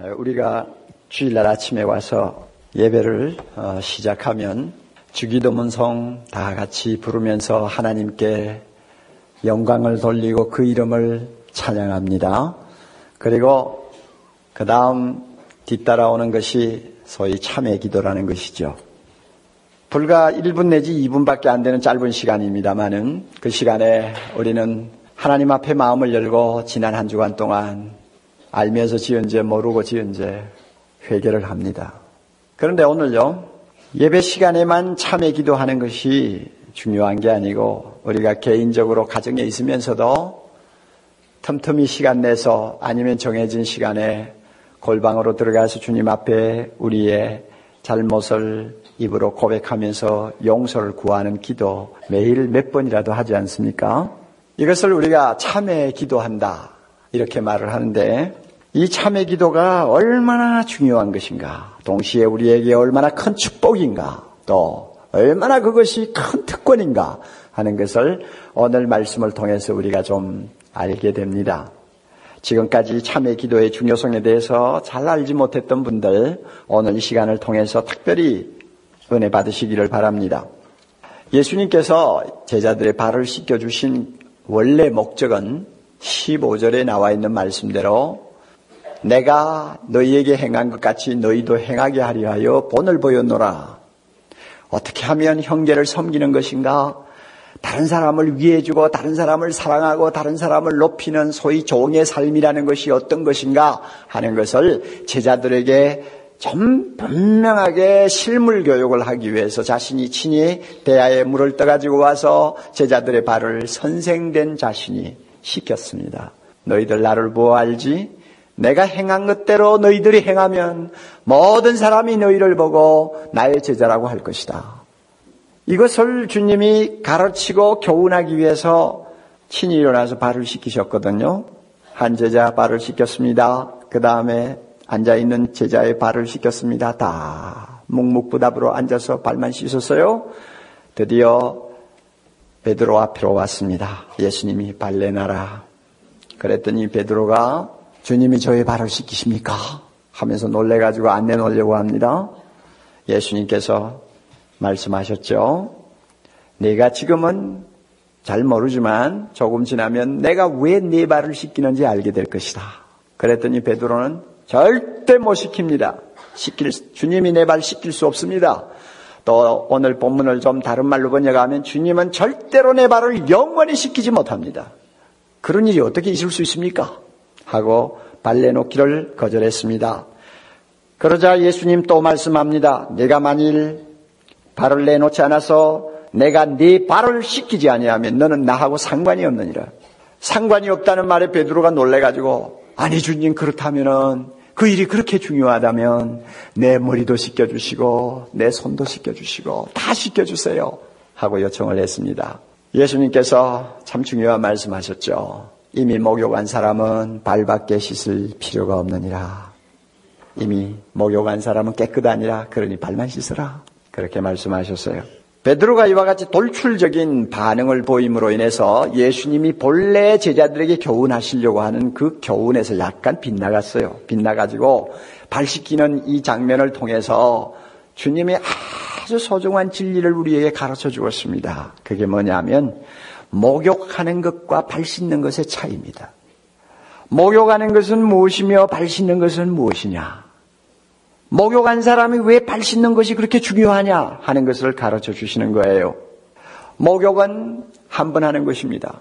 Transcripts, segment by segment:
우리가 주일날 아침에 와서 예배를 어, 시작하면 주기도문성 다 같이 부르면서 하나님께 영광을 돌리고 그 이름을 찬양합니다. 그리고 그 다음 뒤따라오는 것이 소위 참회 기도라는 것이죠. 불과 1분 내지 2분밖에 안 되는 짧은 시간입니다만은 그 시간에 우리는 하나님 앞에 마음을 열고 지난 한 주간 동안 알면서 지은 죄 모르고 지은 죄 회개를 합니다. 그런데 오늘요 예배 시간에만 참회 기도하는 것이 중요한 게 아니고 우리가 개인적으로 가정에 있으면서도 틈틈이 시간 내서 아니면 정해진 시간에 골방으로 들어가서 주님 앞에 우리의 잘못을 입으로 고백하면서 용서를 구하는 기도 매일 몇 번이라도 하지 않습니까? 이것을 우리가 참회 기도한다. 이렇게 말을 하는데 이 참회 기도가 얼마나 중요한 것인가. 동시에 우리에게 얼마나 큰 축복인가. 또 얼마나 그것이 큰 특권인가 하는 것을 오늘 말씀을 통해서 우리가 좀 알게 됩니다. 지금까지 참회 기도의 중요성에 대해서 잘 알지 못했던 분들 오늘 이 시간을 통해서 특별히 은혜 받으시기를 바랍니다. 예수님께서 제자들의 발을 씻겨주신 원래 목적은 15절에 나와 있는 말씀대로 내가 너희에게 행한 것 같이 너희도 행하게 하려 하여 본을 보였노라. 어떻게 하면 형제를 섬기는 것인가? 다른 사람을 위해주고 다른 사람을 사랑하고 다른 사람을 높이는 소위 종의 삶이라는 것이 어떤 것인가 하는 것을 제자들에게 좀 분명하게 실물 교육을 하기 위해서 자신이 친히 대야에 물을 떠가지고 와서 제자들의 발을 선생된 자신이 시켰습니다. 너희들 나를 뭐 알지? 내가 행한 것대로 너희들이 행하면 모든 사람이 너희를 보고 나의 제자라고 할 것이다. 이것을 주님이 가르치고 교훈하기 위해서 친히 일어나서 발을 씻기셨거든요. 한 제자 발을 씻겼습니다. 그 다음에 앉아있는 제자의 발을 씻겼습니다. 다 묵묵부답으로 앉아서 발만 씻었어요. 드디어 베드로 앞으로 왔습니다. 예수님이 발레나라. 그랬더니 베드로가 주님이 저의 발을 씻기십니까? 하면서 놀래가지고 안 내놓으려고 합니다. 예수님께서 말씀하셨죠. 내가 지금은 잘 모르지만 조금 지나면 내가 왜 네 발을 씻기는지 알게 될 것이다. 그랬더니 베드로는 절대 못 시킵니다. 시킬, 주님이 내발 시킬 수 없습니다. 또 오늘 본문을 좀 다른 말로 번역하면 주님은 절대로 내 발을 영원히 시키지 못합니다. 그런 일이 어떻게 있을 수 있습니까? 하고 발레놓기를 거절했습니다. 그러자 예수님 또 말씀합니다. 내가 만일 발을 내놓지 않아서 내가 네 발을 씻기지 아니하면 너는 나하고 상관이 없느니라. 상관이 없다는 말에 베드로가 놀래가지고 아니 주님 그렇다면은 그 일이 그렇게 중요하다면 내 머리도 씻겨주시고 내 손도 씻겨주시고 다 씻겨주세요 하고 요청을 했습니다. 예수님께서 참 중요한 말씀하셨죠. 이미 목욕한 사람은 발밖에 씻을 필요가 없느니라. 이미 목욕한 사람은 깨끗하니라. 그러니 발만 씻어라. 그렇게 말씀하셨어요. 베드로가 이와 같이 돌출적인 반응을 보임으로 인해서 예수님이 본래 제자들에게 교훈하시려고 하는 그 교훈에서 약간 빗나갔어요. 빗나가지고 발 씻기는 이 장면을 통해서 주님이 아주 소중한 진리를 우리에게 가르쳐 주었습니다. 그게 뭐냐면 목욕하는 것과 발 씻는 것의 차이입니다. 목욕하는 것은 무엇이며 발 씻는 것은 무엇이냐? 목욕한 사람이 왜 발 씻는 것이 그렇게 중요하냐 하는 것을 가르쳐 주시는 거예요. 목욕은 한 번 하는 것입니다.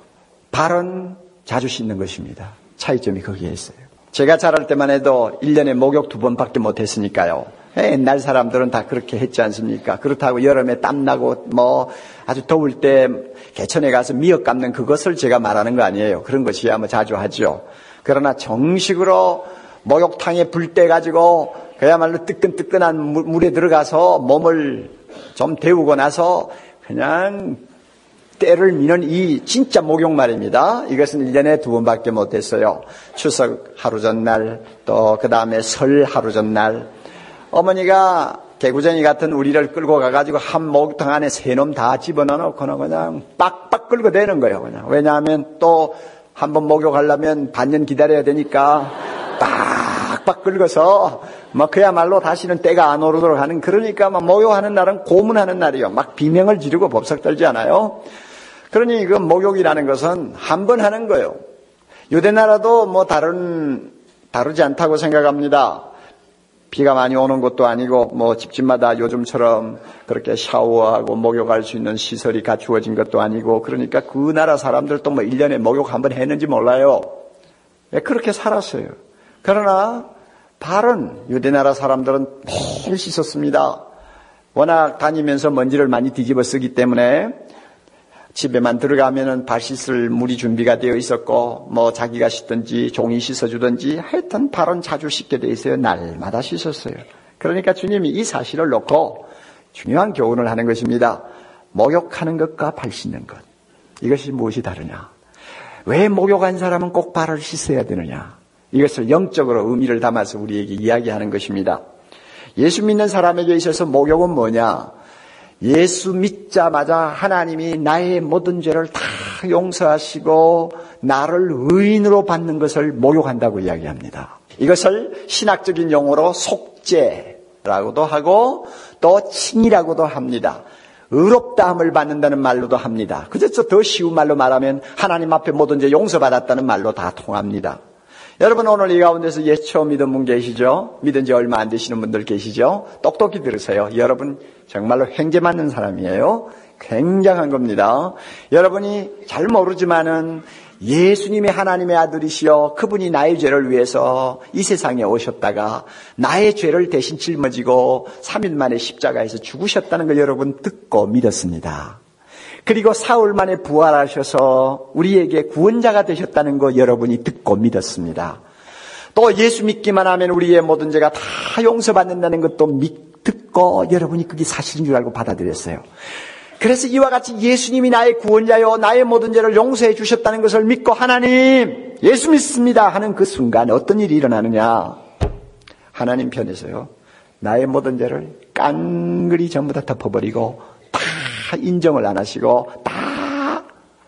발은 자주 씻는 것입니다. 차이점이 거기에 있어요. 제가 자랄 때만 해도 1년에 목욕 두 번밖에 못 했으니까요. 옛날 사람들은 다 그렇게 했지 않습니까? 그렇다고 여름에 땀나고 뭐 아주 더울 때 개천에 가서 미역 감는 그것을 제가 말하는 거 아니에요. 그런 것이야 뭐 자주 하죠. 그러나 정식으로 목욕탕에 불 때 가지고 그야말로 뜨끈뜨끈한 물에 들어가서 몸을 좀 데우고 나서 그냥 때를 미는 이 진짜 목욕 말입니다. 이것은 1년에 두 번밖에 못했어요. 추석 하루 전날 또 그 다음에 설 하루 전날 어머니가 개구쟁이 같은 우리를 끌고 가가지고 한 목욕탕 안에 세 놈 다 집어넣어 놓고는 그냥 빡빡 끌고 대는 거예요. 그냥. 왜냐하면 또 한 번 목욕하려면 반년 기다려야 되니까 빡 박박 긁어서 뭐 그야말로 다시는 때가 안 오르도록 하는 그러니까 막 목욕하는 날은 고문하는 날이요. 막 비명을 지르고 법석 떨지 않아요. 그러니 그 목욕이라는 것은 한 번 하는 거예요. 유대 나라도 뭐 다른 다르지 않다고 생각합니다. 비가 많이 오는 것도 아니고 뭐 집집마다 요즘처럼 그렇게 샤워하고 목욕할 수 있는 시설이 갖추어진 것도 아니고 그러니까 그 나라 사람들도 뭐 1년에 목욕 한 번 했는지 몰라요. 예, 그렇게 살았어요. 그러나 발은 유대 나라 사람들은 매일 씻었습니다. 워낙 다니면서 먼지를 많이 뒤집어 쓰기 때문에 집에만 들어가면은 발 씻을 물이 준비가 되어 있었고 뭐 자기가 씻든지 종이 씻어주든지 하여튼 발은 자주 씻게 돼 있어요. 날마다 씻었어요. 그러니까 주님이 이 사실을 놓고 중요한 교훈을 하는 것입니다. 목욕하는 것과 발 씻는 것. 이것이 무엇이 다르냐? 왜 목욕한 사람은 꼭 발을 씻어야 되느냐? 이것을 영적으로 의미를 담아서 우리에게 이야기하는 것입니다. 예수 믿는 사람에게 있어서 목욕은 뭐냐? 예수 믿자마자 하나님이 나의 모든 죄를 다 용서하시고 나를 의인으로 받는 것을 목욕한다고 이야기합니다. 이것을 신학적인 용어로 속죄라고도 하고 또 칭이라고도 합니다. 의롭다함을 받는다는 말로도 합니다. 그래서 더 쉬운 말로 말하면 하나님 앞에 모든 죄 용서받았다는 말로 다 통합니다. 여러분 오늘 이 가운데서 예수 처음 믿은 분 계시죠? 믿은 지 얼마 안 되시는 분들 계시죠? 똑똑히 들으세요. 여러분 정말로 횡재 맞는 사람이에요. 굉장한 겁니다. 여러분이 잘 모르지만은 예수님이 하나님의 아들이시여 그분이 나의 죄를 위해서 이 세상에 오셨다가 나의 죄를 대신 짊어지고 3일 만에 십자가에서 죽으셨다는 걸 여러분 듣고 믿었습니다. 그리고 사흘 만에 부활하셔서 우리에게 구원자가 되셨다는 거 여러분이 듣고 믿었습니다. 또 예수 믿기만 하면 우리의 모든 죄가 다 용서받는다는 것도 믿, 듣고 여러분이 그게 사실인 줄 알고 받아들였어요. 그래서 이와 같이 예수님이 나의 구원자요, 나의 모든 죄를 용서해 주셨다는 것을 믿고 하나님, 예수 믿습니다 하는 그 순간 어떤 일이 일어나느냐? 하나님 편에서요, 나의 모든 죄를 깡그리 전부 다 덮어버리고 다 인정을 안 하시고 다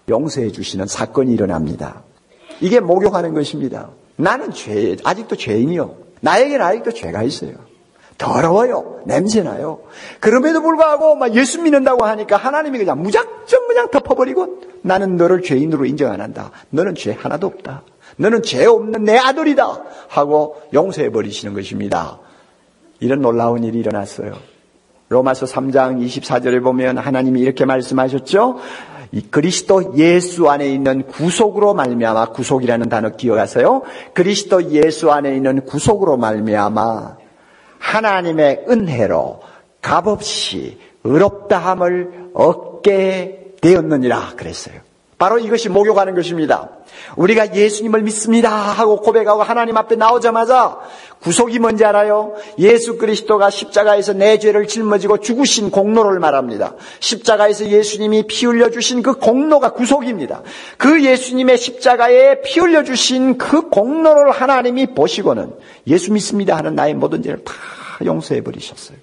용서해 주시는 사건이 일어납니다. 이게 목욕하는 것입니다. 나는 죄, 아직도 죄인이요. 나에게는 아직도 죄가 있어요. 더러워요. 냄새나요. 그럼에도 불구하고 막 예수 믿는다고 하니까 하나님이 그냥 무작정 그냥 덮어버리고 나는 너를 죄인으로 인정 안 한다. 너는 죄 하나도 없다. 너는 죄 없는 내 아들이다. 하고 용서해 버리시는 것입니다. 이런 놀라운 일이 일어났어요. 로마서 3장 24절에 보면 하나님이 이렇게 말씀하셨죠. 이 그리스도 예수 안에 있는 구속으로 말미암아 구속이라는 단어 기억하세요. 그리스도 예수 안에 있는 구속으로 말미암아 하나님의 은혜로 값없이 의롭다함을 얻게 되었느니라 그랬어요. 바로 이것이 목욕하는 것입니다. 우리가 예수님을 믿습니다 하고 고백하고 하나님 앞에 나오자마자 구속이 뭔지 알아요? 예수 그리스도가 십자가에서 내 죄를 짊어지고 죽으신 공로를 말합니다. 십자가에서 예수님이 피 흘려 주신 그 공로가 구속입니다. 그 예수님의 십자가에 피 흘려 주신 그 공로를 하나님이 보시고는 예수 믿습니다 하는 나의 모든 죄를 다 용서해 버리셨어요.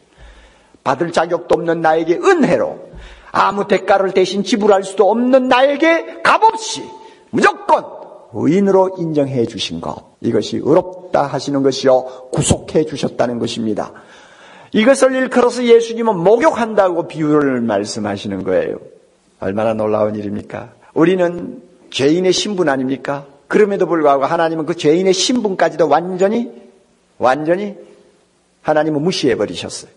받을 자격도 없는 나에게 은혜로 아무 대가를 대신 지불할 수도 없는 나에게 값없이 무조건 의인으로 인정해 주신 것. 이것이 의롭다 하시는 것이요. 구속해 주셨다는 것입니다. 이것을 일컬어서 예수님은 목욕한다고 비유를 말씀하시는 거예요. 얼마나 놀라운 일입니까? 우리는 죄인의 신분 아닙니까? 그럼에도 불구하고 하나님은 그 죄인의 신분까지도 완전히, 완전히 하나님은 무시해 버리셨어요.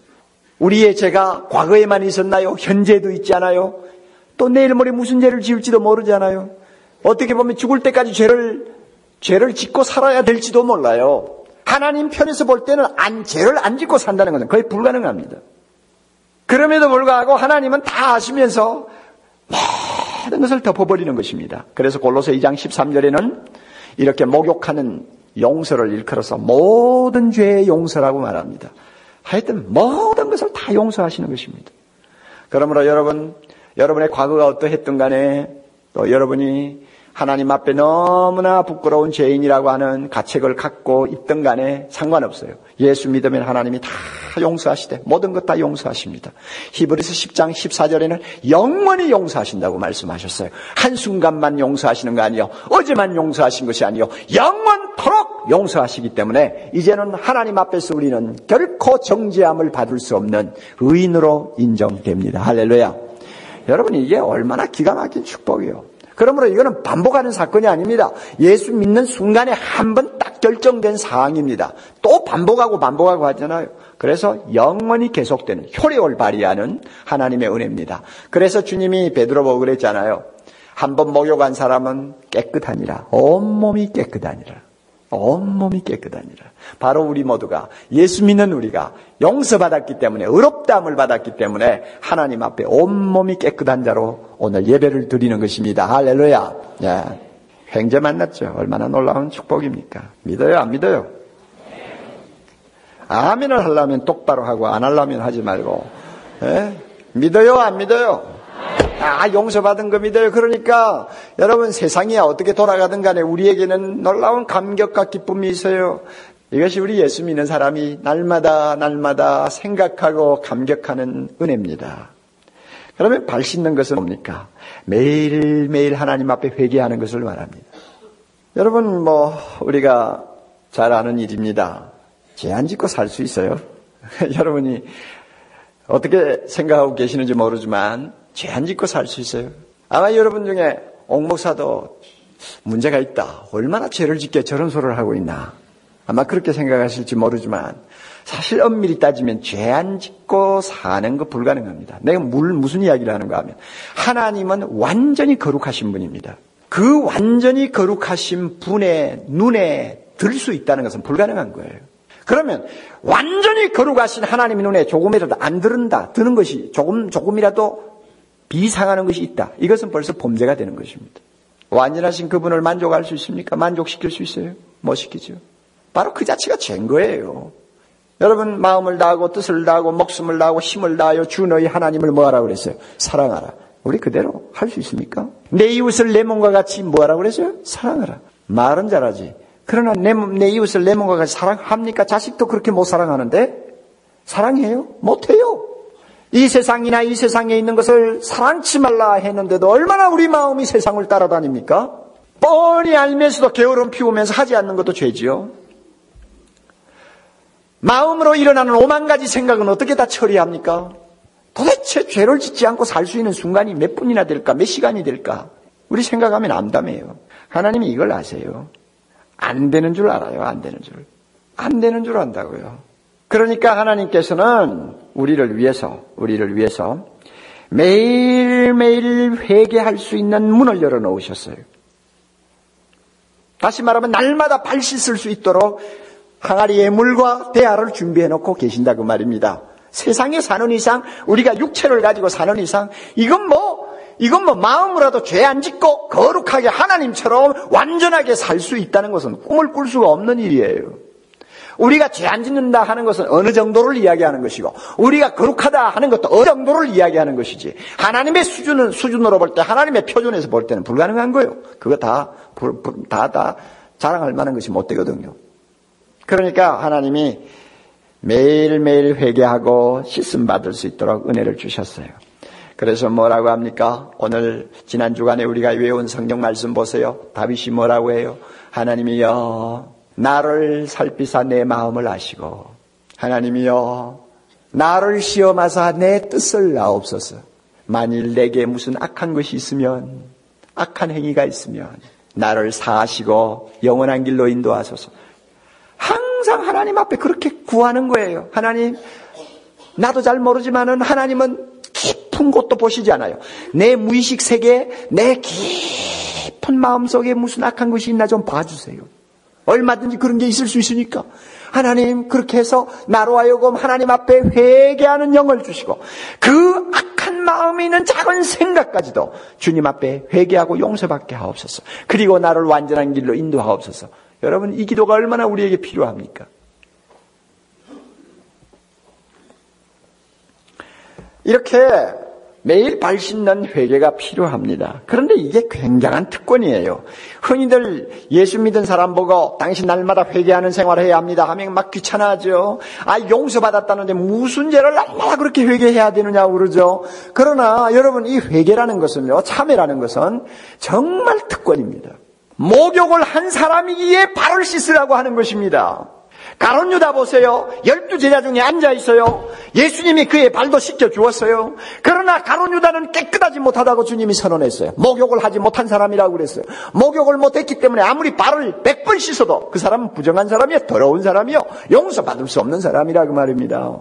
우리의 죄가 과거에만 있었나요? 현재도 있지 않아요? 또 내일 모레 무슨 죄를 지을지도 모르잖아요. 어떻게 보면 죽을 때까지 죄를 죄를 짓고 살아야 될지도 몰라요. 하나님 편에서 볼 때는 안 죄를 안 짓고 산다는 것은 거의 불가능합니다. 그럼에도 불구하고 하나님은 다 아시면서 모든 것을 덮어버리는 것입니다. 그래서 골로새 2장 13절에는 이렇게 목욕하는 용서를 일컬어서 모든 죄의 용서라고 말합니다. 하여튼 모든 것을 다 용서하시는 것입니다. 그러므로 여러분, 여러분의 과거가 어떠했든 간에 또 여러분이 하나님 앞에 너무나 부끄러운 죄인이라고 하는 가책을 갖고 있던 간에 상관없어요. 예수 믿으면 하나님이 다 용서하시되 모든 것 다 용서하십니다. 히브리서 10장 14절에는 영원히 용서하신다고 말씀하셨어요. 한순간만 용서하시는 거 아니요. 어제만 용서하신 것이 아니요. 영원 토록 용서하시기 때문에 이제는 하나님 앞에서 우리는 결코 정죄함을 받을 수 없는 의인으로 인정됩니다. 할렐루야. 여러분 이게 얼마나 기가 막힌 축복이요. 그러므로 이거는 반복하는 사건이 아닙니다. 예수 믿는 순간에 한 번 딱 결정된 사항입니다. 또 반복하고 반복하고 하잖아요. 그래서 영원히 계속되는 효력을 발휘하는 하나님의 은혜입니다. 그래서 주님이 베드로 보고 그랬잖아요. 한 번 목욕한 사람은 깨끗하니라. 온몸이 깨끗하니라. 온몸이 깨끗하니라. 바로 우리 모두가 예수 믿는 우리가 용서받았기 때문에 의롭다함을 받았기 때문에 하나님 앞에 온몸이 깨끗한 자로 오늘 예배를 드리는 것입니다. 할렐루야. 예. 횡재 만났죠. 얼마나 놀라운 축복입니까? 믿어요, 안 믿어요? 아멘을 하려면 똑바로 하고 안 하려면 하지 말고 예? 믿어요, 안 믿어요? 아, 용서받은 거 믿어요. 그러니까 여러분 세상이 어떻게 돌아가든 간에 우리에게는 놀라운 감격과 기쁨이 있어요. 이것이 우리 예수 믿는 사람이 날마다 날마다 생각하고 감격하는 은혜입니다. 그러면 발 씻는 것은 뭡니까? 매일매일 하나님 앞에 회개하는 것을 말합니다. 여러분 뭐 우리가 잘 아는 일입니다. 죄안 짓고 살 수 있어요? 여러분이 어떻게 생각하고 계시는지 모르지만 죄안 짓고 살 수 있어요? 아마 여러분 중에 옥목사도 문제가 있다. 얼마나 죄를 짓게 저런 소리를 하고 있나. 아마 그렇게 생각하실지 모르지만 사실 엄밀히 따지면 죄 안 짓고 사는 거 불가능합니다. 내가 물 무슨 이야기를 하는가 하면 하나님은 완전히 거룩하신 분입니다. 그 완전히 거룩하신 분의 눈에 들 수 있다는 것은 불가능한 거예요. 그러면 완전히 거룩하신 하나님의 눈에 조금이라도 안 들은다, 드는 것이 조금 조금이라도 비상하는 것이 있다. 이것은 벌써 범죄가 되는 것입니다. 완전하신 그분을 만족할 수 있습니까? 만족시킬 수 있어요? 못 시키죠. 바로 그 자체가 죄인 거예요. 여러분 마음을 다하고 뜻을 다하고 목숨을 다하고 힘을 다하여 주 너희 하나님을 뭐하라 그랬어요? 사랑하라. 우리 그대로 할 수 있습니까? 내 이웃을 내 몸과 같이 뭐하라 그랬어요? 사랑하라. 말은 잘하지. 그러나 내, 내 이웃을 내 몸과 같이 사랑합니까? 자식도 그렇게 못 사랑하는데? 사랑해요? 못해요. 이 세상이나 이 세상에 있는 것을 사랑치 말라 했는데도 얼마나 우리 마음이 세상을 따라다닙니까? 뻔히 알면서도 게으름 피우면서 하지 않는 것도 죄지요. 마음으로 일어나는 오만 가지 생각은 어떻게 다 처리합니까? 도대체 죄를 짓지 않고 살 수 있는 순간이 몇 분이나 될까? 몇 시간이 될까? 우리 생각하면 암담해요. 하나님이 이걸 아세요. 안 되는 줄 알아요. 안 되는 줄. 안 되는 줄 안다고요. 그러니까 하나님께서는 우리를 위해서, 우리를 위해서 매일매일 회개할 수 있는 문을 열어 놓으셨어요. 다시 말하면 날마다 발 씻을 수 있도록 항아리에 물과 대야를 준비해 놓고 계신다 그 말입니다. 세상에 사는 이상 우리가 육체를 가지고 사는 이상 이건 뭐 이건 뭐 마음으로도 죄 안 짓고 거룩하게 하나님처럼 완전하게 살 수 있다는 것은 꿈을 꿀 수가 없는 일이에요. 우리가 죄 안 짓는다 하는 것은 어느 정도를 이야기하는 것이고 우리가 거룩하다 하는 것도 어느 정도를 이야기하는 것이지 하나님의 수준은 수준으로 볼 때 하나님의 표준에서 볼 때는 불가능한 거예요. 그거 다다다 다 자랑할 만한 것이 못 되거든요. 그러니까 하나님이 매일매일 회개하고 씻음 받을 수 있도록 은혜를 주셨어요. 그래서 뭐라고 합니까? 오늘 지난 주간에 우리가 외운 성경 말씀 보세요. 다윗이 뭐라고 해요? 하나님이여 나를 살피사 내 마음을 아시고 하나님이여 나를 시험하사 내 뜻을 나옵소서. 만일 내게 무슨 악한 것이 있으면 악한 행위가 있으면 나를 사하시고 영원한 길로 인도하소서. 항상 하나님 앞에 그렇게 구하는 거예요. 하나님, 나도 잘 모르지만은 하나님은 깊은 곳도 보시지 않아요. 내 무의식 세계, 내 깊은 마음 속에 무슨 악한 것이 있나 좀 봐주세요. 얼마든지 그런 게 있을 수 있으니까. 하나님, 그렇게 해서 나로 하여금 하나님 앞에 회개하는 영을 주시고, 그 악한 마음에 있는 작은 생각까지도 주님 앞에 회개하고 용서받게 하옵소서. 그리고 나를 완전한 길로 인도하옵소서. 여러분, 이 기도가 얼마나 우리에게 필요합니까? 이렇게 매일 발 씻는 회개가 필요합니다. 그런데 이게 굉장한 특권이에요. 흔히들 예수 믿은 사람 보고 당신 날마다 회개하는 생활을 해야 합니다 하면 막 귀찮아하죠. 아, 용서받았다는데 무슨 죄를 날마다 그렇게 회개해야 되느냐고 그러죠. 그러나 여러분 이 회개라는 것은요, 참회라는 것은 정말 특권입니다. 목욕을 한 사람이기에 발을 씻으라고 하는 것입니다. 가론 유다 보세요. 열두 제자 중에 앉아 있어요. 예수님이 그의 발도 씻겨 주었어요. 그러나 가론 유다는 깨끗하지 못하다고 주님이 선언했어요. 목욕을 하지 못한 사람이라고 그랬어요. 목욕을 못했기 때문에 아무리 발을 백 번 씻어도 그 사람은 부정한 사람이요, 더러운 사람이요, 용서받을 수 없는 사람이라고 말입니다.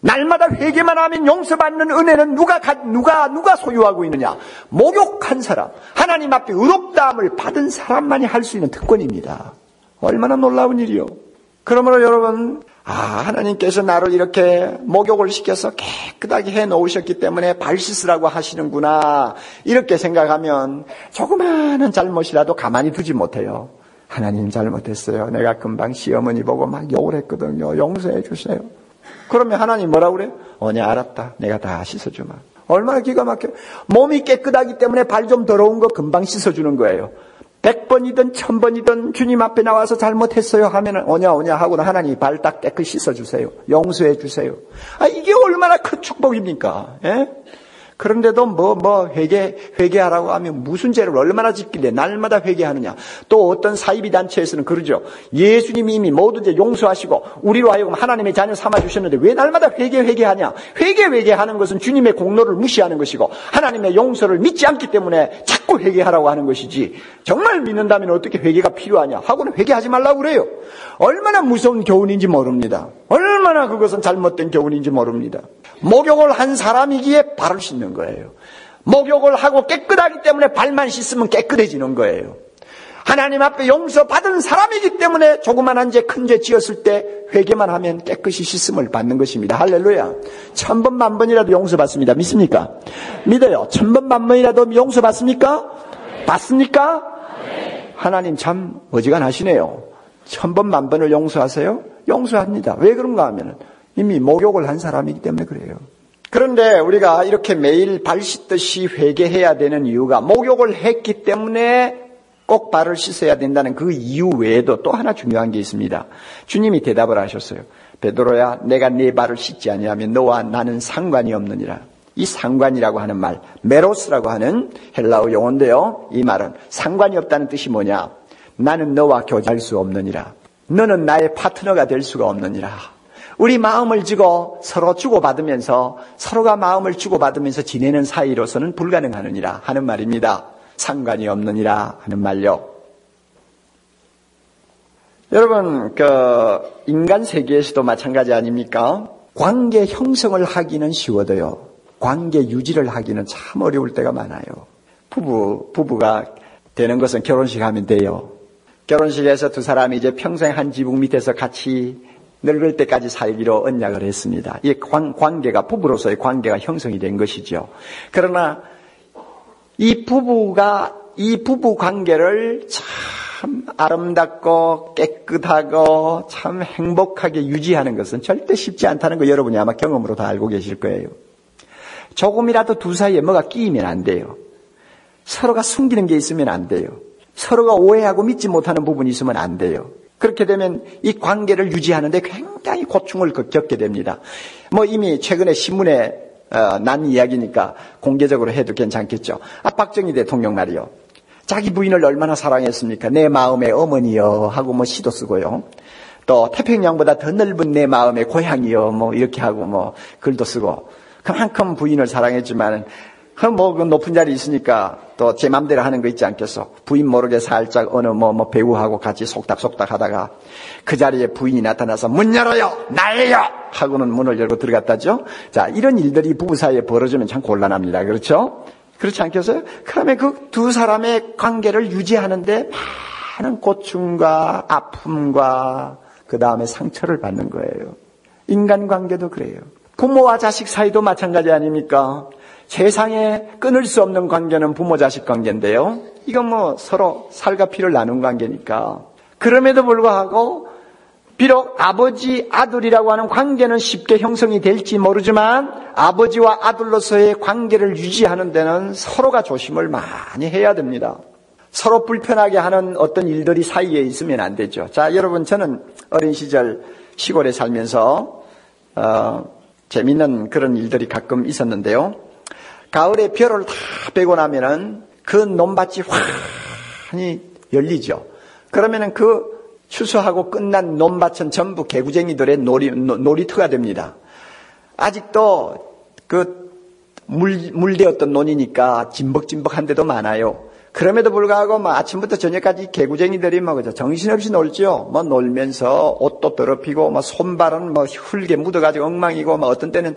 날마다 회개만 하면 용서받는 은혜는 누가 누가 누가 소유하고 있느냐? 목욕한 사람, 하나님 앞에 의롭다함을 받은 사람만이 할 수 있는 특권입니다. 얼마나 놀라운 일이요. 그러므로 여러분, 아, 하나님께서 나를 이렇게 목욕을 시켜서 깨끗하게 해 놓으셨기 때문에 발 씻으라고 하시는구나. 이렇게 생각하면 조그마한 잘못이라도 가만히 두지 못해요. 하나님 잘못했어요. 내가 금방 시어머니 보고 막 욕을 했거든요. 용서해 주세요. 그러면 하나님 뭐라 그래? 어냐, 네, 알았다. 내가 다 씻어주마. 얼마나 기가 막혀. 몸이 깨끗하기 때문에 발 좀 더러운 거 금방 씻어주는 거예요. 백 번이든 천 번이든 주님 앞에 나와서 잘못했어요 하면은 오냐 오냐 하고는 하나님 발딱 깨끗이 씻어주세요. 용서해 주세요. 아 이게 얼마나 큰 축복입니까? 예? 그런데도 뭐, 뭐, 회개, 회개하라고 하면 무슨 죄를 얼마나 짓길래 날마다 회개하느냐. 또 어떤 사이비 단체에서는 그러죠. 예수님이 이미 모든 죄 용서하시고 우리로 하여금 하나님의 자녀 삼아주셨는데 왜 날마다 회개, 회개하냐. 회개, 회개하는 것은 주님의 공로를 무시하는 것이고 하나님의 용서를 믿지 않기 때문에 자꾸 회개하라고 하는 것이지. 정말 믿는다면 어떻게 회개가 필요하냐. 하고는 회개하지 말라고 그래요. 얼마나 무서운 교훈인지 모릅니다. 얼마나 그것은 잘못된 교훈인지 모릅니다. 목욕을 한 사람이기에 발을 씻는 거예요. 목욕을 하고 깨끗하기 때문에 발만 씻으면 깨끗해지는 거예요. 하나님 앞에 용서받은 사람이기 때문에 조그만한 죄, 큰 죄 지었을 때 회개만 하면 깨끗이 씻음을 받는 것입니다. 할렐루야. 천번, 만번이라도 용서받습니다. 믿습니까? 믿어요. 천번, 만번이라도 용서받습니까? 받습니까? 하나님 참 어지간하시네요. 천번, 만번을 용서하세요? 용서합니다. 왜 그런가 하면 이미 목욕을 한 사람이기 때문에 그래요. 그런데 우리가 이렇게 매일 발 씻듯이 회개해야 되는 이유가 목욕을 했기 때문에 꼭 발을 씻어야 된다는 그 이유 외에도 또 하나 중요한 게 있습니다. 주님이 대답을 하셨어요. 베드로야, 내가 네 발을 씻지 아니하면 너와 나는 상관이 없느니라. 이 상관이라고 하는 말, 메로스라고 하는 헬라어 용어인데요. 이 말은 상관이 없다는 뜻이 뭐냐? 나는 너와 교제할 수 없느니라. 너는 나의 파트너가 될 수가 없느니라. 우리 마음을 주고 서로 주고받으면서 서로가 마음을 주고받으면서 지내는 사이로서는 불가능하느니라 하는 말입니다. 상관이 없느니라 하는 말요. 여러분, 그 인간 세계에서도 마찬가지 아닙니까? 관계 형성을 하기는 쉬워도요. 관계 유지를 하기는 참 어려울 때가 많아요. 부부 부부가 되는 것은 결혼식 하면 돼요. 결혼식에서 두 사람이 이제 평생 한 지붕 밑에서 같이 늙을 때까지 살기로 언약을 했습니다. 이 관계가 부부로서의 관계가 형성이 된 것이죠. 그러나 이 부부가 이 부부 관계를 참 아름답고 깨끗하고 참 행복하게 유지하는 것은 절대 쉽지 않다는 거 여러분이 아마 경험으로 다 알고 계실 거예요. 조금이라도 두 사이에 뭐가 끼이면 안 돼요. 서로가 숨기는 게 있으면 안 돼요. 서로가 오해하고 믿지 못하는 부분이 있으면 안 돼요. 그렇게 되면 이 관계를 유지하는데 굉장히 고충을 겪게 됩니다. 뭐 이미 최근에 신문에 어, 난 이야기니까 공개적으로 해도 괜찮겠죠. 아, 박정희 대통령 말이요. 자기 부인을 얼마나 사랑했습니까? 내 마음의 어머니요 하고 뭐 시도 쓰고요. 또 태평양보다 더 넓은 내 마음의 고향이요 뭐 이렇게 하고 뭐 글도 쓰고 그만큼 부인을 사랑했지만 뭐, 그 높은 자리 있으니까 또 제 맘대로 하는 거 있지 않겠어. 부인 모르게 살짝 어느 뭐, 뭐 배우하고 같이 속닥속닥 하다가 그 자리에 부인이 나타나서 문 열어요! 나예요! 하고는 문을 열고 들어갔다죠. 자, 이런 일들이 부부 사이에 벌어지면 참 곤란합니다. 그렇죠? 그렇지 않겠어요? 그러면 그 두 사람의 관계를 유지하는데 많은 고충과 아픔과 그 다음에 상처를 받는 거예요. 인간관계도 그래요. 부모와 자식 사이도 마찬가지 아닙니까? 세상에 끊을 수 없는 관계는 부모 자식 관계인데요. 이건 뭐 서로 살과 피를 나눈 관계니까. 그럼에도 불구하고 비록 아버지 아들이라고 하는 관계는 쉽게 형성이 될지 모르지만 아버지와 아들로서의 관계를 유지하는 데는 서로가 조심을 많이 해야 됩니다. 서로 불편하게 하는 어떤 일들이 사이에 있으면 안 되죠. 자, 여러분 저는 어린 시절 시골에 살면서 어, 재밌는 그런 일들이 가끔 있었는데요. 가을에 벼를 다 빼고 나면은 그 논밭이 환히 열리죠. 그러면은 그 추수하고 끝난 논밭은 전부 개구쟁이들의 놀이, 놀이터가 됩니다. 아직도 그 물, 물되었던 논이니까 진벅진벅한 데도 많아요. 그럼에도 불구하고 뭐 아침부터 저녁까지 개구쟁이들이 뭐 그죠 정신없이 놀죠. 뭐 놀면서 옷도 더럽히고 뭐 손발은 뭐 흙에 묻어가지고 엉망이고 뭐 어떤 때는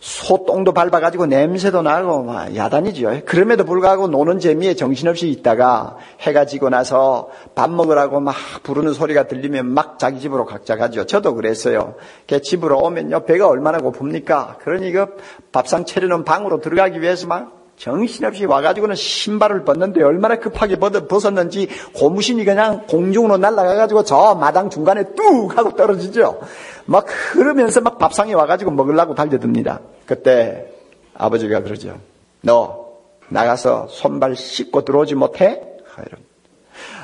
소똥도 밟아가지고 냄새도 나고 막 야단이죠. 그럼에도 불구하고 노는 재미에 정신없이 있다가 해가 지고 나서 밥 먹으라고 막 부르는 소리가 들리면 막 자기 집으로 각자 가죠. 저도 그랬어요. 걔 집으로 오면요 배가 얼마나 고픕니까? 그러니 그 밥상 차려놓은 방으로 들어가기 위해서 막 정신없이 와가지고는 신발을 벗는데 얼마나 급하게 벗었는지 고무신이 그냥 공중으로 날아가가지고 저 마당 중간에 뚝 하고 떨어지죠. 막 흐르면서 막 밥상에 와가지고 먹으려고 달려듭니다. 그때 아버지가 그러죠. 너 나가서 손발 씻고 들어오지 못해? 이런.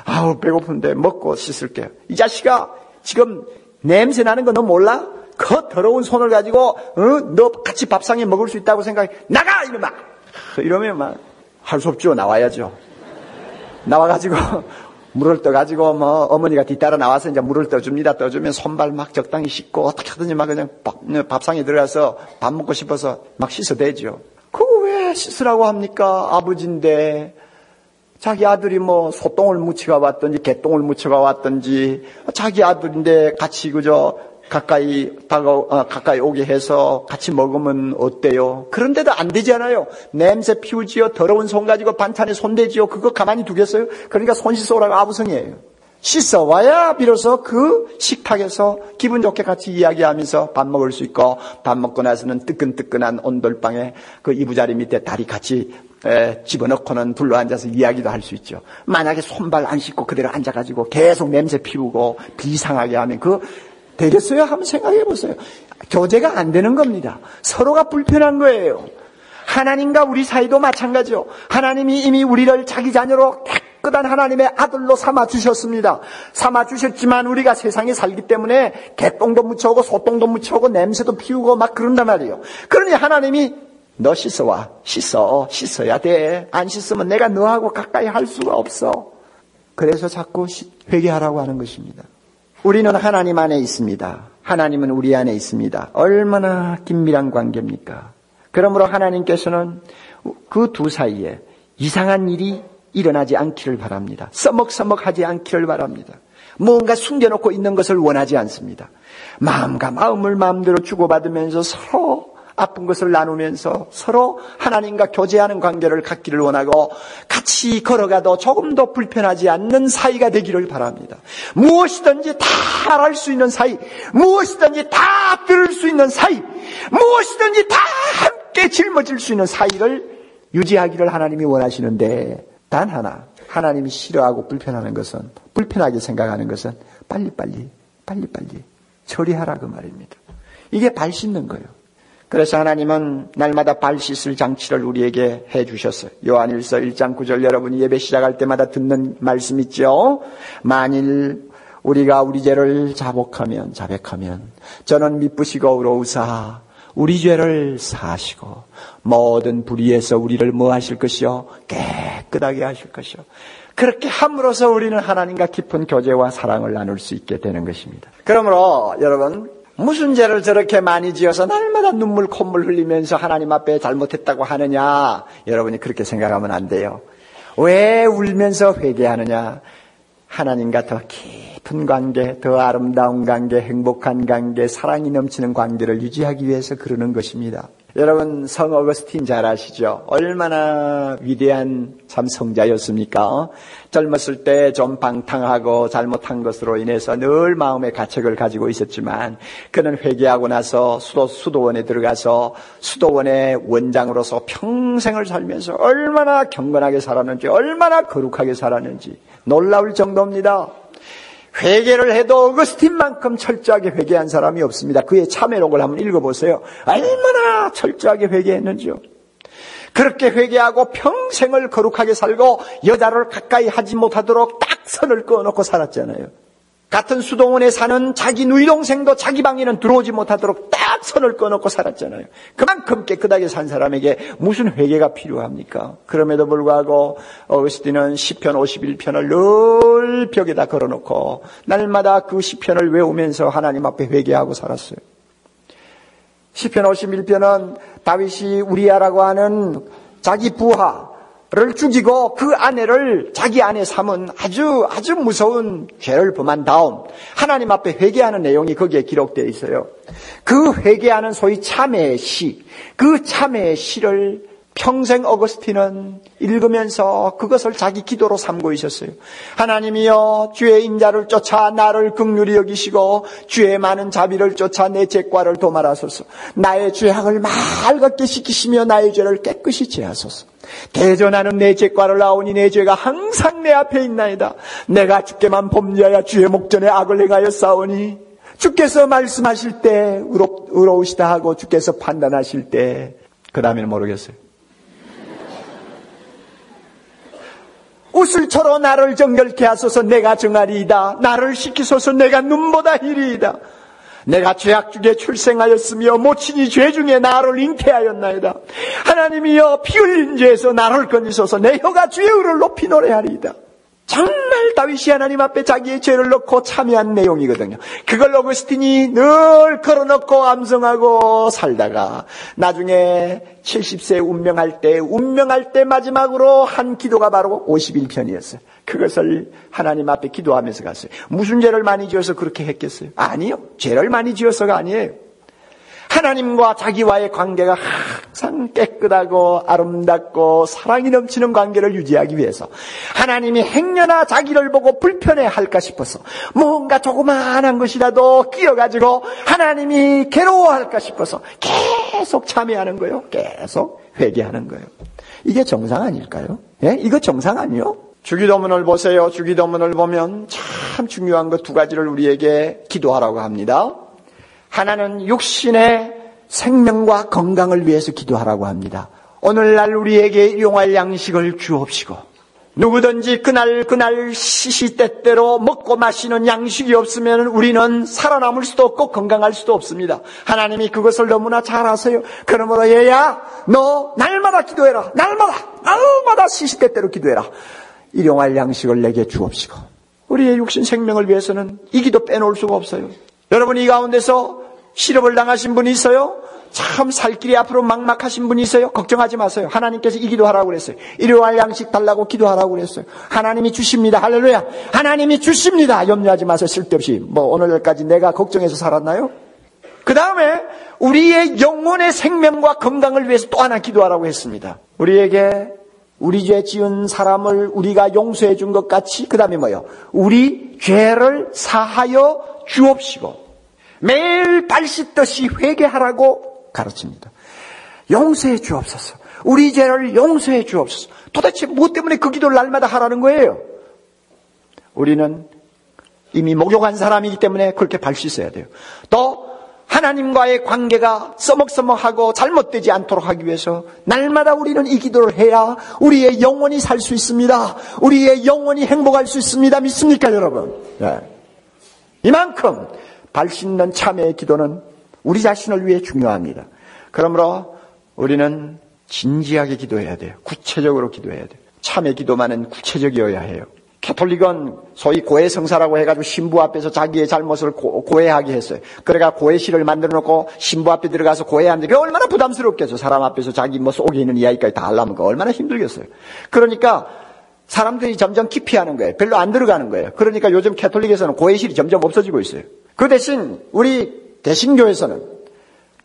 아우 배고픈데 먹고 씻을게요. 이 자식아 지금 냄새 나는 거 너 몰라? 그 더러운 손을 가지고 어? 너 같이 밥상에 먹을 수 있다고 생각해 나가 이러면 이러면 막 할 수 없죠. 나와야죠. 나와가지고 물을 떠가지고 뭐 어머니가 뒤따라 나와서 이제 물을 떠줍니다. 떠주면 손발 막 적당히 씻고 어떻게 하든지 막 그냥 밥, 상에 들어가서 밥 먹고 싶어서 막 씻어대죠. 그거 왜 씻으라고 합니까? 아버지인데. 자기 아들이 뭐 소똥을 묻혀가 왔든지 개똥을 묻혀가 왔든지 자기 아들인데 같이 그저 가까이 다가 어, 가까이 오게 해서 같이 먹으면 어때요? 그런데도 안 되잖아요. 냄새 피우지요. 더러운 손 가지고 반찬에 손대지요. 그거 가만히 두겠어요? 그러니까 손 씻어오라고 아부성이에요. 씻어와야 비로소 그 식탁에서 기분 좋게 같이 이야기하면서 밥 먹을 수 있고 밥 먹고 나서는 뜨끈뜨끈한 온돌방에 그 이부자리 밑에 다리 같이 에, 집어넣고는 둘러앉아서 이야기도 할 수 있죠. 만약에 손발 안 씻고 그대로 앉아가지고 계속 냄새 피우고 비상하게 하면 그 되겠어요? 한번 생각해 보세요. 교제가 안 되는 겁니다. 서로가 불편한 거예요. 하나님과 우리 사이도 마찬가지요. 하나님이 이미 우리를 자기 자녀로 깨끗한 하나님의 아들로 삼아 주셨습니다. 삼아 주셨지만 우리가 세상에 살기 때문에 개똥도 묻혀오고 소똥도 묻혀오고 냄새도 피우고 막 그런단 말이에요. 그러니 하나님이 너 씻어와. 씻어. 씻어야 돼. 안 씻으면 내가 너하고 가까이 할 수가 없어. 그래서 자꾸 회개하라고 하는 것입니다. 우리는 하나님 안에 있습니다. 하나님은 우리 안에 있습니다. 얼마나 긴밀한 관계입니까? 그러므로 하나님께서는 그 두 사이에 이상한 일이 일어나지 않기를 바랍니다. 써먹써먹하지 않기를 바랍니다. 뭔가 숨겨놓고 있는 것을 원하지 않습니다. 마음과 마음을 마음대로 주고받으면서 서로 아픈 것을 나누면서 서로 하나님과 교제하는 관계를 갖기를 원하고 같이 걸어가도 조금 더 불편하지 않는 사이가 되기를 바랍니다. 무엇이든지 다 말할 수 있는 사이, 무엇이든지 다 들을 수 있는 사이, 무엇이든지 다 함께 짊어질 수 있는 사이를 유지하기를 하나님이 원하시는데 단 하나 하나님이 싫어하고 불편하는 것은 불편하게 생각하는 것은 빨리빨리 빨리빨리 처리하라 그 말입니다. 이게 발 씻는 거예요. 그래서 하나님은 날마다 발 씻을 장치를 우리에게 해 주셨어요. 요한일서 1장 9절 여러분이 예배 시작할 때마다 듣는 말씀 있죠? 만일 우리가 우리 죄를 자복하면 자백하면 저는 미쁘시고 의로우사 우리 죄를 사시고 모든 불의에서 우리를 뭐 하실 것이요? 깨끗하게 하실 것이요. 그렇게 함으로써 우리는 하나님과 깊은 교제와 사랑을 나눌 수 있게 되는 것입니다. 그러므로 여러분 무슨 죄를 저렇게 많이 지어서 날마다 눈물 콧물 흘리면서 하나님 앞에 잘못했다고 하느냐? 여러분이 그렇게 생각하면 안 돼요. 왜 울면서 회개하느냐? 하나님과 더 깊은 관계, 더 아름다운 관계, 행복한 관계, 사랑이 넘치는 관계를 유지하기 위해서 그러는 것입니다. 여러분 성 어거스틴 잘 아시죠? 얼마나 위대한 참 성자였습니까? 젊었을 때 좀 방탕하고 잘못한 것으로 인해서 늘 마음의 가책을 가지고 있었지만 그는 회개하고 나서 수도, 수도원에 들어가서 수도원의 원장으로서 평생을 살면서 얼마나 경건하게 살았는지 얼마나 거룩하게 살았는지 놀라울 정도입니다. 회개를 해도 어거스틴만큼 철저하게 회개한 사람이 없습니다. 그의 참회록을 한번 읽어보세요. 얼마나 철저하게 회개했는지요. 그렇게 회개하고 평생을 거룩하게 살고 여자를 가까이 하지 못하도록 딱 선을 그어놓고 살았잖아요. 같은 수동원에 사는 자기 누이 동생도 자기 방에는 들어오지 못하도록 딱 선을 꺼놓고 살았잖아요. 그만큼 깨끗하게 산 사람에게 무슨 회개가 필요합니까? 그럼에도 불구하고 어거스틴은 시편 51편을 늘 벽에다 걸어놓고 날마다 그 시편을 외우면서 하나님 앞에 회개하고 살았어요. 시편 51편은 다윗이 우리아라고 하는 자기 부하 를 죽이고 그 아내를 자기 아내 삼은 아주 아주 무서운 죄를 범한 다음 하나님 앞에 회개하는 내용이 거기에 기록되어 있어요. 그 회개하는 소위 참회의 시, 그 참회의 시를 평생 어거스틴은 읽으면서 그것을 자기 기도로 삼고 있었어요. 하나님이여 주의 인자를 쫓아 나를 극률히 여기시고 주의 많은 자비를 쫓아 내 죄과를 도말하소서. 나의 죄악을 맑게 시키시며 나의 죄를 깨끗이 제하소서. 대전하는 내 죄과를 나오니 내 죄가 항상 내 앞에 있나이다. 내가 주께만 범죄하여 주의 목전에 악을 행하여 싸우니 주께서 말씀하실 때 의로, 우시다 하고 주께서 판단하실 때 그 다음에는 모르겠어요. 철어 나를 정결케 하소서 내가 정하리이다. 나를 시키소서 내가 눈보다 희리이다. 내가 죄악 중에 출생하였으며 모친이 죄 중에 나를 잉태하였나이다. 하나님이여 피 흘린 죄에서 나를 건지소서 내 혀가 주의 의를 높이 노래하리이다. 정말 다윗이 하나님 앞에 자기의 죄를 넣고 참여한 내용이거든요. 그걸 어거스틴이 늘 걸어놓고 암송하고 살다가 나중에 70세 운명할 때, 운명할 때 마지막으로 한 기도가 바로 51편이었어요. 그것을 하나님 앞에 기도하면서 갔어요. 무슨 죄를 많이 지어서 그렇게 했겠어요? 아니요. 죄를 많이 지어서가 아니에요. 하나님과 자기와의 관계가 항상 깨끗하고 아름답고 사랑이 넘치는 관계를 유지하기 위해서 하나님이 행여나 자기를 보고 불편해 할까 싶어서 뭔가 조그마한 것이라도 끼어가지고 하나님이 괴로워할까 싶어서 계속 참여하는 거예요. 계속 회개하는 거예요. 이게 정상 아닐까요? 예? 이거 정상 아니요? 주기도문을 보세요. 주기도문을 보면 참 중요한 것 두 가지를 우리에게 기도하라고 합니다. 하나는 육신의 생명과 건강을 위해서 기도하라고 합니다. 오늘날 우리에게 용할 양식을 주옵시고 누구든지 그날 그날 시시때때로 먹고 마시는 양식이 없으면 우리는 살아남을 수도 없고 건강할 수도 없습니다. 하나님이 그것을 너무나 잘 아세요. 그러므로 얘야 너 날마다 기도해라. 날마다 날마다 시시때때로 기도해라. 일용할 양식을 내게 주옵시고 우리의 육신 생명을 위해서는 이 기도 빼놓을 수가 없어요. 여러분 이 가운데서 실업을 당하신 분이 있어요? 참 살 길이 앞으로 막막하신 분이 있어요? 걱정하지 마세요. 하나님께서 이 기도하라고 그랬어요. 일요일 양식 달라고 기도하라고 그랬어요. 하나님이 주십니다. 할렐루야. 하나님이 주십니다. 염려하지 마세요. 쓸데없이. 뭐 오늘까지 내가 걱정해서 살았나요? 그 다음에 우리의 영혼의 생명과 건강을 위해서 또 하나 기도하라고 했습니다. 우리에게 우리 죄 지은 사람을 우리가 용서해 준 것 같이 그 다음에 뭐요? 우리 죄를 사하여 주옵시고 매일 발 씻듯이 회개하라고 가르칩니다. 용서해 주옵소서. 우리 죄를 용서해 주옵소서. 도대체 무엇 때문에 그 기도를 날마다 하라는 거예요? 우리는 이미 목욕한 사람이기 때문에 그렇게 발 씻어야 돼요. 또 하나님과의 관계가 써먹써먹하고 잘못되지 않도록 하기 위해서 날마다 우리는 이 기도를 해야 우리의 영혼이 살 수 있습니다. 우리의 영혼이 행복할 수 있습니다. 믿습니까, 여러분? 네. 이만큼 발 씻는 참회의 기도는 우리 자신을 위해 중요합니다. 그러므로 우리는 진지하게 기도해야 돼요. 구체적으로 기도해야 돼요. 참회 기도만은 구체적이어야 해요. 캐톨릭은 소위 고해성사라고 해가지고 신부 앞에서 자기의 잘못을 고, 해하게 했어요. 그래가 고해시를 만들어 놓고 신부 앞에 들어가서 고해하는데 그 얼마나 부담스럽겠어. 사람 앞에서 자기 뭐 속에 있는 이야기까지 다 하려면 그 얼마나 힘들겠어요. 그러니까 사람들이 점점 기피하는 거예요. 별로 안 들어가는 거예요. 그러니까 요즘 캐톨릭에서는 고해실이 점점 없어지고 있어요. 그 대신 우리 대신교에서는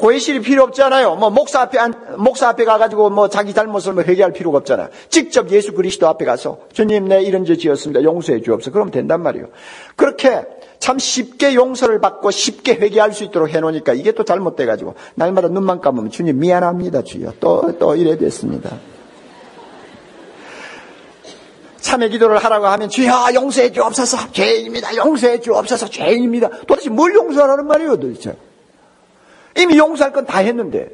고해실이 필요 없잖아요. 뭐 목사 앞에 목사 앞에 가가지고 뭐 자기 잘못을 뭐 회개할 필요가 없잖아요. 직접 예수 그리스도 앞에 가서 주님 내 이런 죄 지었습니다. 용서해 주옵소서. 그러면 된단 말이에요. 그렇게 참 쉽게 용서를 받고 쉽게 회개할 수 있도록 해놓으니까 이게 또 잘못돼가지고 날마다 눈만 감으면 주님 미안합니다 주여 또 또 이래 됐습니다. 참회 기도를 하라고 하면 주여 용서해 주옵소서 죄인입니다. 용서해 주옵소서 죄인입니다. 도대체 뭘 용서하라는 말이에요 도대체. 이미 용서할 건 다 했는데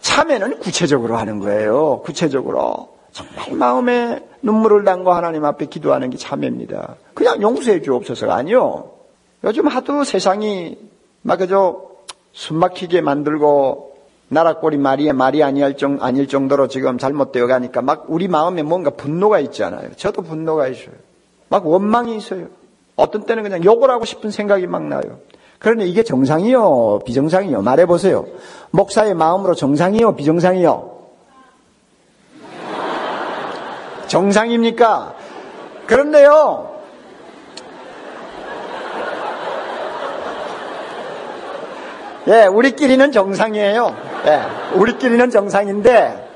참회는 구체적으로 하는 거예요. 구체적으로 정말 마음에 눈물을 담고 하나님 앞에 기도하는 게 참회입니다. 그냥 용서해 주옵소서가 아니요. 요즘 하도 세상이 막 그저 숨막히게 만들고 나라꼴이 말이 말이 아니할 정 아닐 정도로 지금 잘못되어 가니까 막 우리 마음에 뭔가 분노가 있잖아요. 저도 분노가 있어요. 막 원망이 있어요. 어떤 때는 그냥 욕을 하고 싶은 생각이 막 나요. 그러니 이게 정상이요, 비정상이요? 말해보세요. 목사의 마음으로 정상이요, 비정상이요? 정상입니까? 그런데요, 예, 우리끼리는 정상이에요. 예, 우리끼리는 정상인데,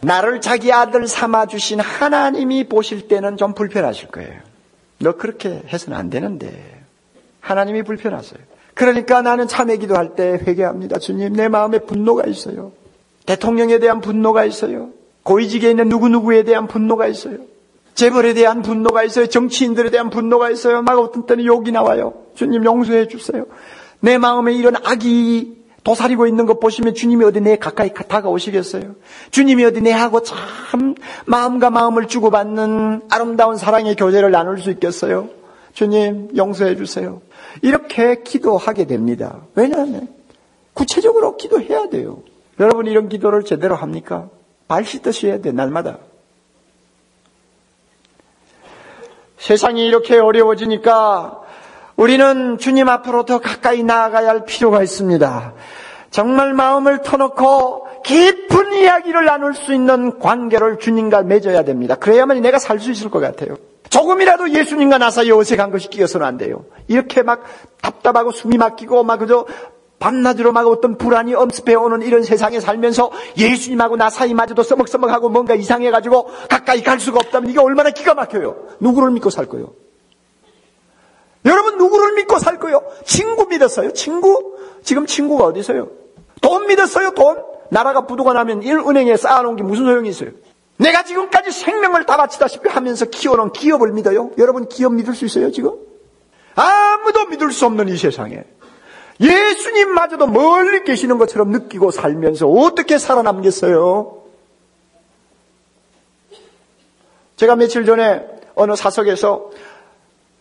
나를 자기 아들 삼아주신 하나님이 보실 때는 좀 불편하실 거예요. 너 그렇게 해서는 안 되는데. 하나님이 불편하세요. 그러니까 나는 참회 기도할 때 회개합니다. 주님, 내 마음에 분노가 있어요. 대통령에 대한 분노가 있어요. 고위직에 있는 누구누구에 대한 분노가 있어요. 재벌에 대한 분노가 있어요. 정치인들에 대한 분노가 있어요. 막 어떤 때는 욕이 나와요. 주님 용서해 주세요. 내 마음에 이런 악이 도사리고 있는 것 보시면 주님이 어디 내 가까이 다가오시겠어요? 주님이 어디 내하고 참 마음과 마음을 주고받는 아름다운 사랑의 교제를 나눌 수 있겠어요? 주님 용서해 주세요. 이렇게 기도하게 됩니다. 왜냐하면 구체적으로 기도해야 돼요. 여러분 이런 기도를 제대로 합니까? 발 씻듯이 해야 돼, 날마다. 세상이 이렇게 어려워지니까 우리는 주님 앞으로 더 가까이 나아가야 할 필요가 있습니다. 정말 마음을 터놓고 깊은 이야기를 나눌 수 있는 관계를 주님과 맺어야 됩니다. 그래야만 내가 살 수 있을 것 같아요. 조금이라도 예수님과 나서 어색한 것이 끼어서는 안 돼요. 이렇게 막 답답하고 숨이 막히고 막 그저 밤낮으로 막 어떤 불안이 엄습해 오는 이런 세상에 살면서 예수님하고 나 사이마저도 써먹써먹하고 뭔가 이상해가지고 가까이 갈 수가 없다면 이게 얼마나 기가 막혀요. 누구를 믿고 살 거예요? 여러분 누구를 믿고 살 거예요? 친구 믿었어요? 친구? 지금 친구가 어디 있어요? 돈 믿었어요? 돈? 나라가 부도가 나면 일 은행에 쌓아놓은 게 무슨 소용이 있어요? 내가 지금까지 생명을 다 바치다시피 하면서 키워놓은 기업을 믿어요? 여러분 기업 믿을 수 있어요 지금? 아무도 믿을 수 없는 이 세상에 예수님마저도 멀리 계시는 것처럼 느끼고 살면서 어떻게 살아남겠어요? 제가 며칠 전에 어느 사석에서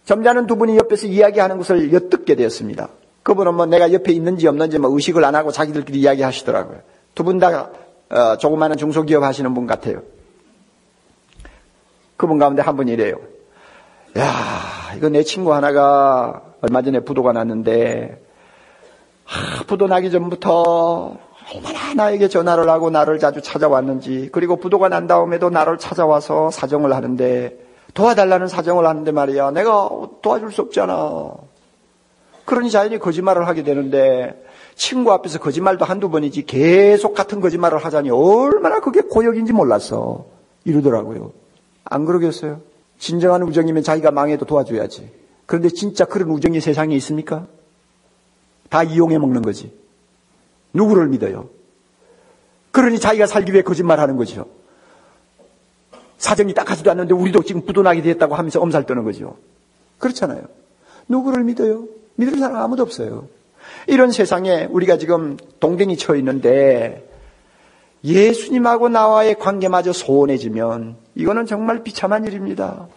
점잖은 두 분이 옆에서 이야기하는 것을 엿듣게 되었습니다. 그분은 뭐 내가 옆에 있는지 없는지 뭐 의식을 안 하고 자기들끼리 이야기 하시더라고요. 두 분다 어, 조그마한 중소기업 하시는 분 같아요. 그분 가운데 한 분이 이래요. 야, 이거 내 친구 하나가 얼마 전에 부도가 났는데 하, 부도 나기 전부터 얼마나 나에게 전화를 하고 나를 자주 찾아왔는지 그리고 부도가 난 다음에도 나를 찾아와서 사정을 하는데 도와달라는 사정을 하는데 말이야 내가 도와줄 수 없잖아 그러니 자연히 거짓말을 하게 되는데 친구 앞에서 거짓말도 한두 번이지 계속 같은 거짓말을 하자니 얼마나 그게 고역인지 몰랐어 이러더라고요 안 그러겠어요? 진정한 우정이면 자기가 망해도 도와줘야지 그런데 진짜 그런 우정이 세상에 있습니까? 다 이용해 먹는 거지. 누구를 믿어요? 그러니 자기가 살기 위해 거짓말 하는 거죠. 사정이 딱하지도 않는데 우리도 지금 부도나게 됐다고 하면서 엄살 떠는 거죠. 그렇잖아요. 누구를 믿어요? 믿을 사람 아무도 없어요. 이런 세상에 우리가 지금 동댕이 쳐 있는데 예수님하고 나와의 관계마저 소원해지면 이거는 정말 비참한 일입니다.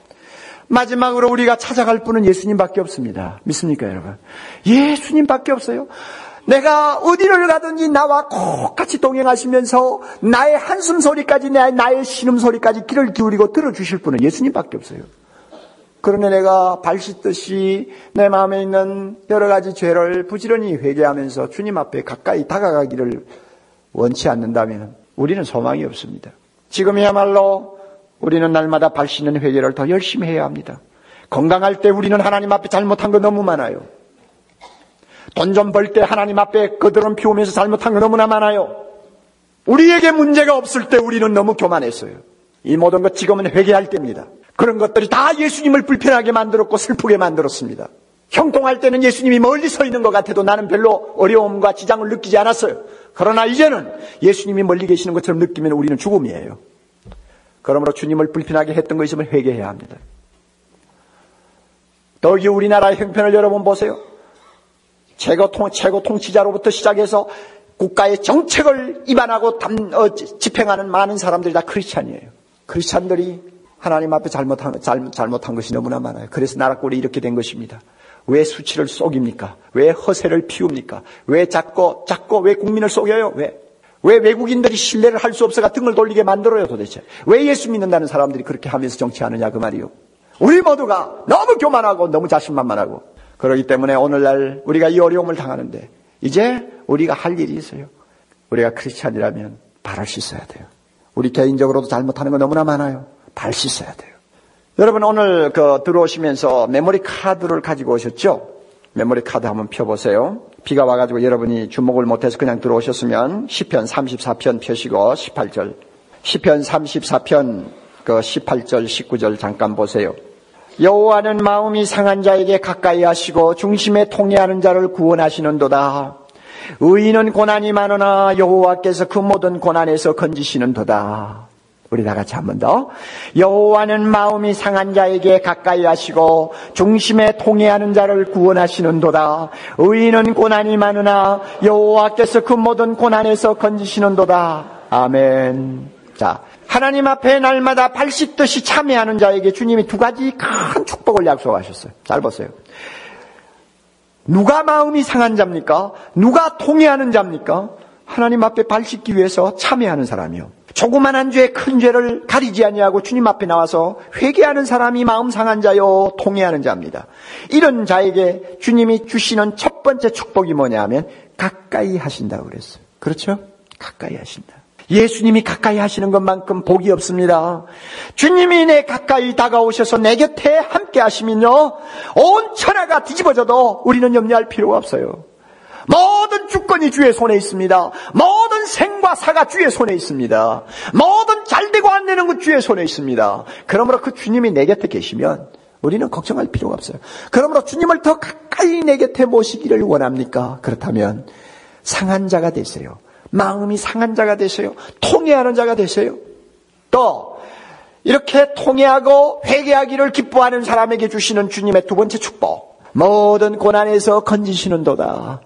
마지막으로 우리가 찾아갈 분은 예수님밖에 없습니다. 믿습니까, 여러분? 예수님밖에 없어요. 내가 어디를 가든지 나와 꼭 같이 동행하시면서 나의 한숨 소리까지 나의 신음 소리까지 귀를 기울이고 들어주실 분은 예수님밖에 없어요. 그러니 내가 발 씻듯이 내 마음에 있는 여러 가지 죄를 부지런히 회개하면서 주님 앞에 가까이 다가가기를 원치 않는다면 우리는 소망이 없습니다. 지금이야말로 우리는 날마다 발 씻는 회개를 더 열심히 해야 합니다. 건강할 때 우리는 하나님 앞에 잘못한 거 너무 많아요. 돈 좀 벌 때 하나님 앞에 거드름 피우면서 잘못한 거 너무나 많아요. 우리에게 문제가 없을 때 우리는 너무 교만했어요. 이 모든 것 지금은 회개할 때입니다. 그런 것들이 다 예수님을 불편하게 만들었고 슬프게 만들었습니다. 형통할 때는 예수님이 멀리 서 있는 것 같아도 나는 별로 어려움과 지장을 느끼지 않았어요. 그러나 이제는 예수님이 멀리 계시는 것처럼 느끼면 우리는 죽음이에요. 그러므로 주님을 불편하게 했던 거 있으면 회개해야 합니다. 더욱이 우리나라의 형편을 여러분 보세요. 최고, 통, 최고 통치자로부터 시작해서 국가의 정책을 입안하고 담, 어, 집행하는 많은 사람들이 다 크리스찬이에요. 크리스찬들이 하나님 앞에 잘못한, 잘못, 잘못한 것이 너무나 많아요. 그래서 나라 꼴이 이렇게 된 것입니다. 왜 수치를 속입니까? 왜 허세를 피웁니까? 왜 자꾸, 자꾸 왜 국민을 속여요? 왜? 왜 외국인들이 신뢰를 할 수 없어가 등을 돌리게 만들어요 도대체? 왜 예수 믿는다는 사람들이 그렇게 하면서 정치하느냐 그 말이요. 우리 모두가 너무 교만하고 너무 자신만만하고 그러기 때문에 오늘날 우리가 이 어려움을 당하는데 이제 우리가 할 일이 있어요. 우리가 크리스찬이라면 바를 수 있어야 돼요. 우리 개인적으로도 잘못하는 거 너무나 많아요. 발 씻어야 돼요. 여러분 오늘 그 들어오시면서 메모리 카드를 가지고 오셨죠? 메모리 카드 한번 펴보세요. 비가 와가지고 여러분이 주목을 못해서 그냥 들어오셨으면 10편 34편 펴시고 18절 10편 34편 그 18절 19절 잠깐 보세요. 여호와는 마음이 상한 자에게 가까이 하시고 중심에 통해하는 자를 구원하시는도다. 의인은 고난이 많으나 여호와께서 그 모든 고난에서 건지시는도다. 우리 다 같이 한 번 더. 여호와는 마음이 상한 자에게 가까이 하시고 중심에 통해하는 자를 구원하시는도다. 의인은 고난이 많으나 여호와께서 그 모든 고난에서 건지시는도다. 아멘. 자, 하나님 앞에 날마다 발 씻듯이 참여하는 자에게 주님이 두 가지 큰 축복을 약속하셨어요. 잘 보세요. 누가 마음이 상한 자입니까? 누가 통해하는 자입니까? 하나님 앞에 발 씻기 위해서 참여하는 사람이요. 조그만한 죄, 큰 죄를 가리지 아니하고 주님 앞에 나와서 회개하는 사람이 마음 상한 자요, 통해하는 자입니다. 이런 자에게 주님이 주시는 첫 번째 축복이 뭐냐 하면 가까이 하신다고 그랬어요. 그렇죠? 가까이 하신다. 예수님이 가까이 하시는 것만큼 복이 없습니다. 주님이 내 가까이 다가오셔서 내 곁에 함께 하시면요, 온 천하가 뒤집어져도 우리는 염려할 필요가 없어요. 모든 주권이 주의 손에 있습니다. 모든 생과 사가 주의 손에 있습니다. 모든 잘되고 안 되는 것 주의 손에 있습니다. 그러므로 그 주님이 내 곁에 계시면 우리는 걱정할 필요가 없어요. 그러므로 주님을 더 가까이 내 곁에 모시기를 원합니까? 그렇다면 상한 자가 되세요. 마음이 상한 자가 되세요. 통해하는 자가 되세요. 또 이렇게 통해하고 회개하기를 기뻐하는 사람에게 주시는 주님의 두 번째 축복. 모든 고난에서 건지시는 도다.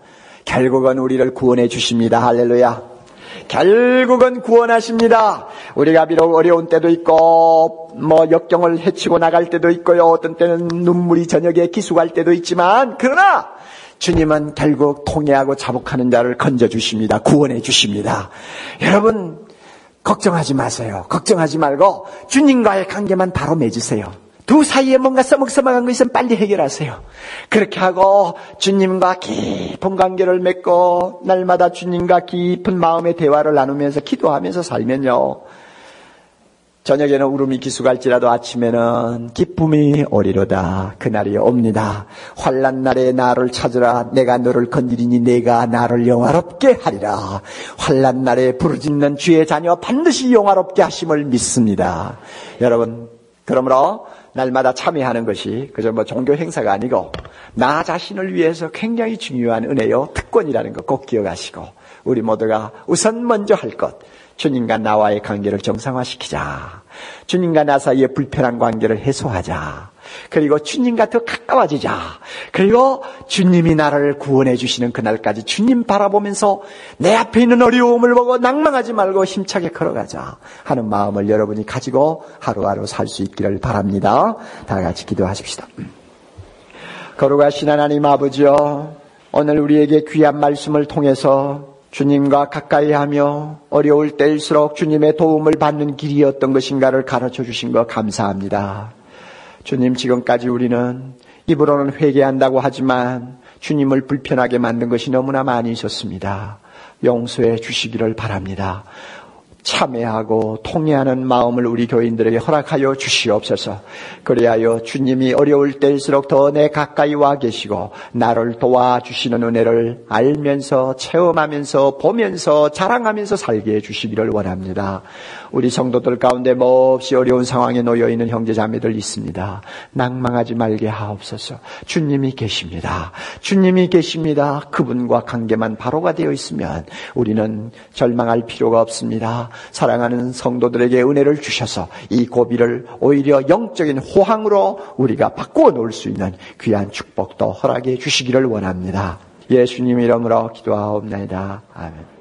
결국은 우리를 구원해 주십니다. 할렐루야. 결국은 구원하십니다. 우리가 비록 어려운 때도 있고, 뭐 역경을 헤치고 나갈 때도 있고요. 어떤 때는 눈물이 저녁에 기숙할 때도 있지만, 그러나 주님은 결국 통해하고 자복하는 자를 건져 주십니다. 구원해 주십니다. 여러분, 걱정하지 마세요. 걱정하지 말고 주님과의 관계만 바로 맺으세요. 두 사이에 뭔가 써먹써먹한 거 있으면 빨리 해결하세요. 그렇게 하고 주님과 깊은 관계를 맺고 날마다 주님과 깊은 마음의 대화를 나누면서 기도하면서 살면요. 저녁에는 울음이 기수갈지라도 아침에는 기쁨이 오리로다. 그날이 옵니다. 환란 날에 나를 찾으라. 내가 너를 건드리니 내가 나를 영화롭게 하리라. 환란 날에 부르짖는 주의 자녀 반드시 영화롭게 하심을 믿습니다. 여러분, 그러므로 날마다 참여하는 것이 그저 뭐 종교 행사가 아니고 나 자신을 위해서 굉장히 중요한 은혜요 특권이라는 거꼭 기억하시고 우리 모두가 우선 먼저 할 것. 주님과 나와의 관계를 정상화시키자. 주님과 나 사이의 불편한 관계를 해소하자. 그리고 주님과 더 가까워지자. 그리고 주님이 나를 구원해 주시는 그날까지 주님 바라보면서 내 앞에 있는 어려움을 보고 낭망하지 말고 힘차게 걸어가자 하는 마음을 여러분이 가지고 하루하루 살 수 있기를 바랍니다. 다 같이 기도하십시다. 거룩하신 하나님 아버지요. 오늘 우리에게 귀한 말씀을 통해서 주님과 가까이 하며 어려울 때일수록 주님의 도움을 받는 길이 어떤 것인가를 가르쳐 주신 것 감사합니다. 주님 지금까지 우리는 입으로는 회개한다고 하지만 주님을 불편하게 만든 것이 너무나 많이 있었습니다. 용서해 주시기를 바랍니다. 참회하고 통회하는 마음을 우리 교인들에게 허락하여 주시옵소서. 그리하여 주님이 어려울 때일수록 더 내 가까이 와 계시고 나를 도와주시는 은혜를 알면서 체험하면서 보면서 자랑하면서 살게 해 주시기를 원합니다. 우리 성도들 가운데 몹시 어려운 상황에 놓여 있는 형제자매들 있습니다. 낭망하지 말게 하옵소서. 주님이 계십니다. 주님이 계십니다. 그분과 관계만 바로가 되어 있으면 우리는 절망할 필요가 없습니다. 사랑하는 성도들에게 은혜를 주셔서 이 고비를 오히려 영적인 호황으로 우리가 바꾸어 놓을 수 있는 귀한 축복도 허락해 주시기를 원합니다. 예수님 이름으로 기도하옵나이다. 아멘.